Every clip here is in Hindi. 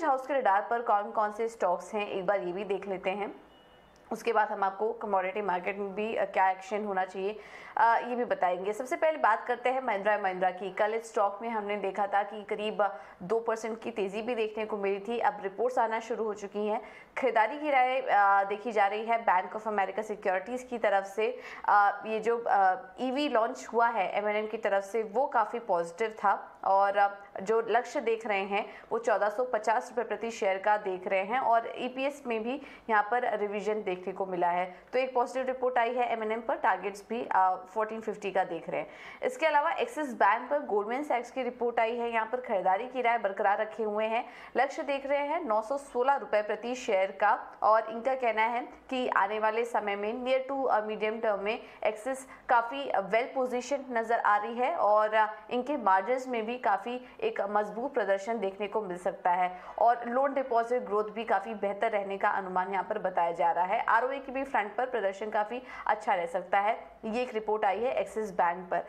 ब्रोकरेज हाउस के रडार पर कौन कौन से स्टॉक्स हैं एक बार ये भी देख लेते हैं। उसके बाद हम आपको कमोडिटी मार्केट में भी क्या एक्शन होना चाहिए आ, ये भी बताएँगे। सबसे पहले बात करते हैं महिंद्रा महिंद्रा की। कल इस स्टॉक में हमने देखा था कि करीब दो परसेंट की तेज़ी भी देखने को मिली थी। अब रिपोर्ट्स आना शुरू हो चुकी हैं। खरीदारी की राय देखी जा रही है बैंक ऑफ़ अमेरिका सिक्योरिटीज़ की तरफ़ से। आ, ये जो ईवी लॉन्च हुआ है एम की तरफ़ से वो काफ़ी पॉजिटिव था। और जो लक्ष्य देख रहे हैं, वो चौदह सौ प्रति शेयर का देख रहे हैं और ईपीएस में भी यहाँ पर रिविजन देखने को मिला है। तो एक पॉजिटिव रिपोर्ट आई है एमएनएम पर टारगेट्स भी फोर्टीन फिफ्टी का देख रहे हैं। इसके अलावा एक्सिस बैंक पर गोल्डमैन सैक्स की रिपोर्ट आई है। यहाँ पर खरीदारी की राय बरकरार रखे हुए हैं। लक्ष्य देख रहे हैं नौ रुपए प्रति शेयर का और इनका कहना है कि आने वाले समय में नियर टू मीडियम टर्म में एक्सिस काफ़ी वेल पोजिशन नज़र आ रही है और इनके मार्जिन में भी काफ़ी एक मज़बूत प्रदर्शन देखने को मिल सकता है और लोन डिपॉजिट ग्रोथ भी काफ़ी बेहतर रहने का अनुमान यहाँ पर बताया जा रहा है। आर की भी फ्रंट पर प्रदर्शन काफ़ी अच्छा रह सकता है। ये एक रिपोर्ट आई है एक्सिस बैंक पर।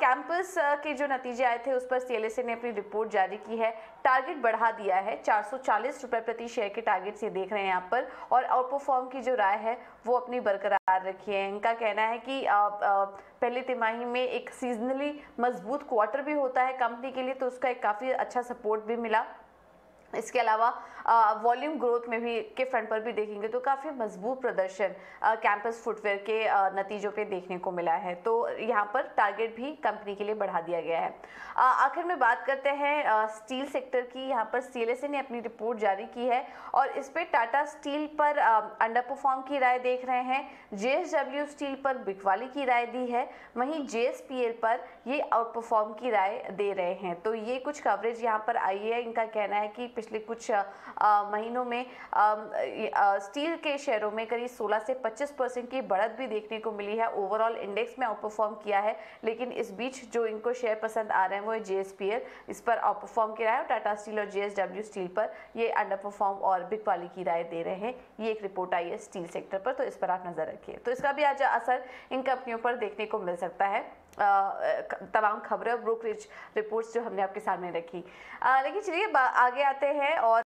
कैंपस के जो नतीजे आए थे उस पर सी ने अपनी रिपोर्ट जारी की है। टारगेट बढ़ा दिया है। चार रुपए प्रति शेयर के टारगेट से देख रहे हैं यहाँ पर और आउट परफॉर्म की जो राय है वो अपनी बरकरार रखी है। इनका कहना है कि आ, आ, पहली तिमाही में एक सीजनली मज़बूत क्वार्टर भी होता है कंपनी के लिए तो उसका एक काफ़ी अच्छा सपोर्ट भी मिला। इसके अलावा वॉल्यूम ग्रोथ में भी, के फ्रंट पर भी देखेंगे तो काफ़ी मज़बूत प्रदर्शन कैंपस फुटवेयर के नतीजों पे देखने को मिला है। तो यहाँ पर टारगेट भी कंपनी के लिए बढ़ा दिया गया है। आखिर में बात करते हैं स्टील सेक्टर की। यहाँ पर सी ने अपनी रिपोर्ट जारी की है और इस पर टाटा स्टील पर अंडर परफॉर्म की राय देख रहे हैं। जेएसडब्ल्यू स्टील पर बिकवाली की राय दी है। वहीं जेएसपीएल पर ये आउट परफॉर्म की राय दे रहे हैं। तो ये कुछ कवरेज यहाँ पर आई है। इनका कहना है कि पिछले कुछ महीनों में स्टील के शेयरों में करीब 16 से 25 परसेंट की बढ़त भी देखने को मिली है। ओवरऑल इंडेक्स में आउट परफॉर्म किया है, लेकिन इस बीच जो इनको शेयर पसंद आ रहे हैं वो है जे इस पर आउट परफॉर्म किया है और टाटा स्टील और जे स्टील पर ये अंडर परफॉर्म और बिग वाली की राय दे रहे हैं। ये एक रिपोर्ट आई है स्टील सेक्टर पर तो इस पर आप नज़र रखिए। तो इसका भी आज असर इन कंपनियों पर देखने को मिल सकता है। तमाम खबरें ब्रोकरेज रिपोर्ट्स जो हमने आपके सामने रखी। लेकिन चलिए आगे आते हैं और